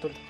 取れた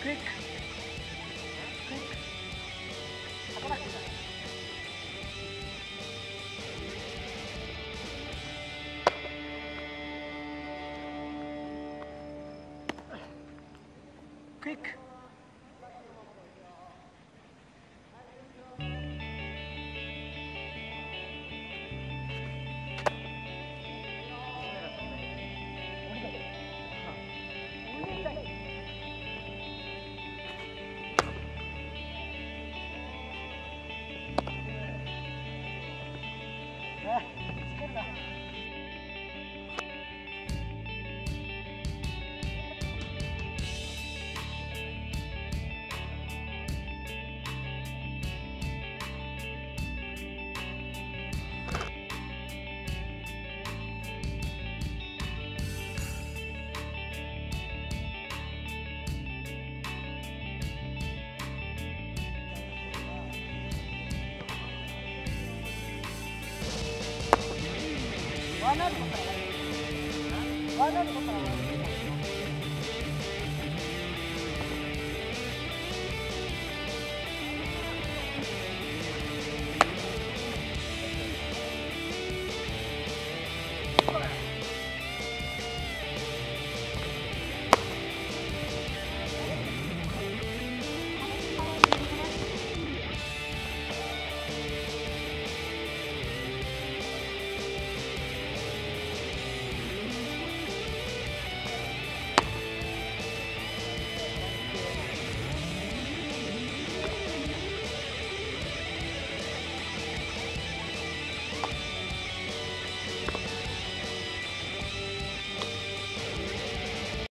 Quick. topic One of the best. One of the best.